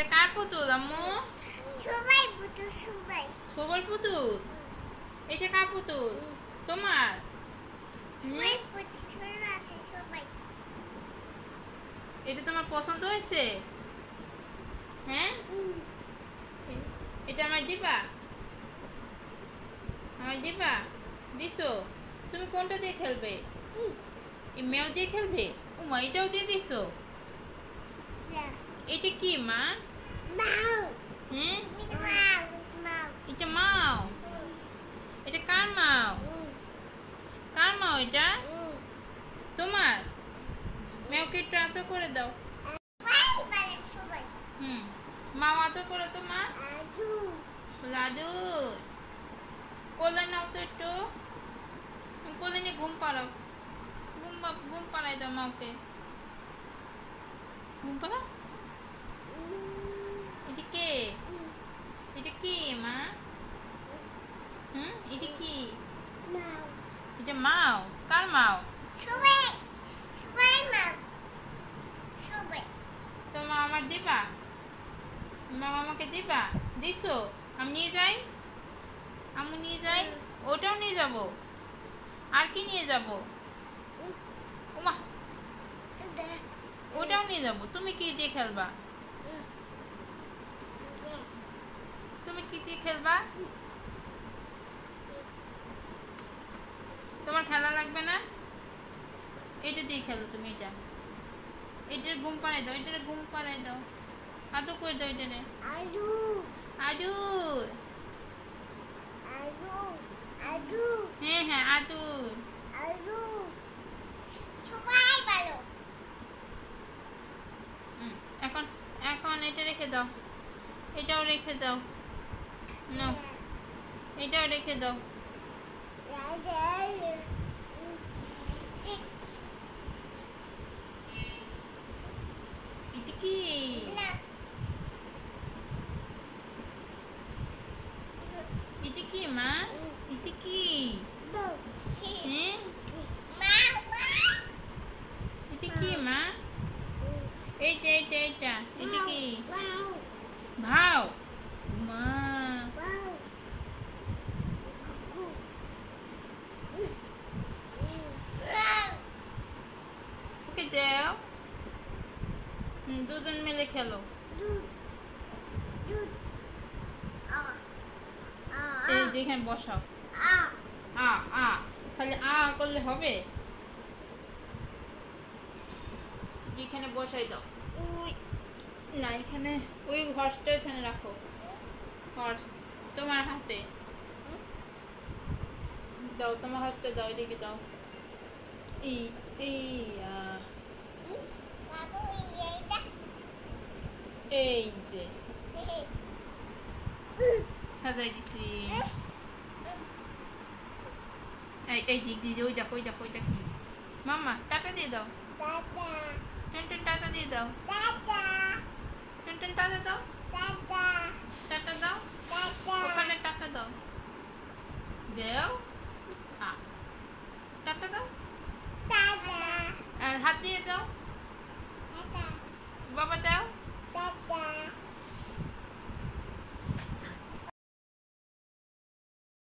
এটা কার পুতুল আম্মু? সবাই বুঝো সবাই। সবার পুতুল? এটা কার পুতুল? তোমার? এটা তোমার পছন্দ হয়েছে? হ্যাঁ? এটা আমার দিবা? আমার দিবা? দিছো? তুমি কোনটা দিয়ে খেলবে? এই মেও দিয়ে খেলবে? ও মা এটাও দিয়ে দিছো? এটা কি মা? হ্যাঁ এটা মাও এটা কার মাও কার মাও এটা? তোমার? মেওকে একটু আতো করে দাও। হুম। মা আতো করে তো মা। লাদু কোলে নাও তো একটু। কোলে নিয়ে ঘুম পাড়াও। ঘুম ঘুম পাড়াই দাও মাকে ঘুম পাড়াও এটা কে এটা কি মা হুম এটা কি মাউ এটা মাও কার মাও সবাই সবাই মাউ সবাই তো মা আমার দিবা মা আমাকে দিবা দিছো আমি নিয়ে যাই আমি নিয়ে যাই ওটাও নিয়ে যাব আর কি নিয়ে যাব ওমা ওটাও নিয়ে যাব তুমি কি দিয়ে খেলবা তুমি কি দিয়ে খেলবা তোমার খেলা লাগবে না? এটা দিয়ে খেলো তুমি এটা। এটার ঘুম পাড়াই দাও এটার ঘুম পাড়াই দাও। আদৌ করে দাও এটারে। আদু। আদু। আদু আদু। হ্যাঁ হ্যাঁ আদু। আদু। সবাই ভালো। হুম, এখন এখন এটা রেখে দাও। এটাও রেখে দাও। না এটাও রেখে দাও। এটা কি এটা কি মা এটা কি হ্যাঁ এটা কি মা এইটা এইটা এইটা এটা কি ভাও মা ওকে দাও। দুজন মিলে খেলো। এই যেখানে বসাও। আ আ খালি আ করলে হবে? যেখানে বসাই দাও। না, এখানে ওই হর্সটা এখানে রাখো। হর্স তোমার হাতে। দাও, তোমার হর্সটা দাও, এদিকে দাও। এই এই এই যে সাজাই দিছি এই এই দিক দিয়ে ওই দেখো ওই দেখো ওইটা কি মামা টাটা দিয়ে দাও টুন টুন টাটা দিয়ে দাও টুন টুন টাটা দাও টাটা দাও ওখানে টাটা দাও দেও টাটা দাও হাত দিয়ে দাও